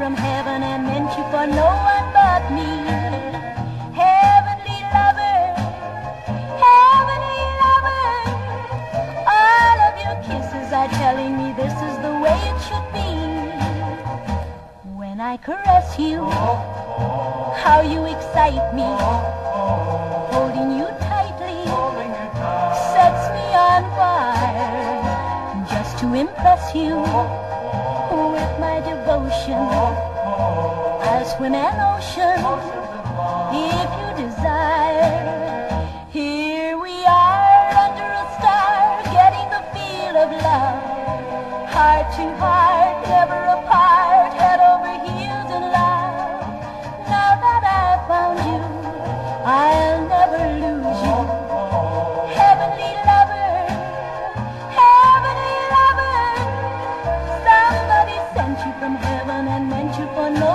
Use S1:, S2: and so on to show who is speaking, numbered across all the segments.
S1: from heaven and meant you for no one but me. Heavenly lover, heavenly lover, all of your kisses are telling me this is the way it should be. When I caress you, how you excite me, impress you with my devotion. I'll swim an ocean if you desire. Here we are under a star, getting the feel of love. Heart to heart, never apart, you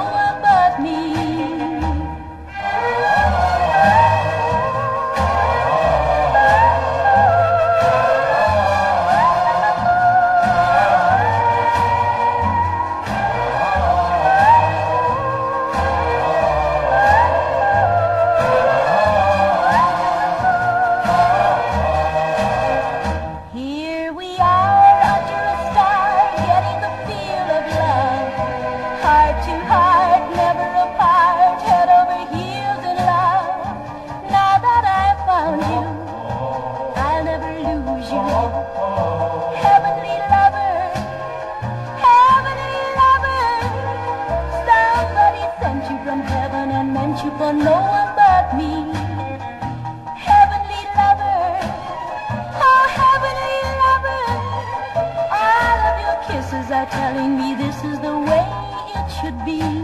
S1: from heaven and meant you for no one but me. Heavenly lover. Oh, heavenly lover, all of your kisses are telling me this is the way it should be.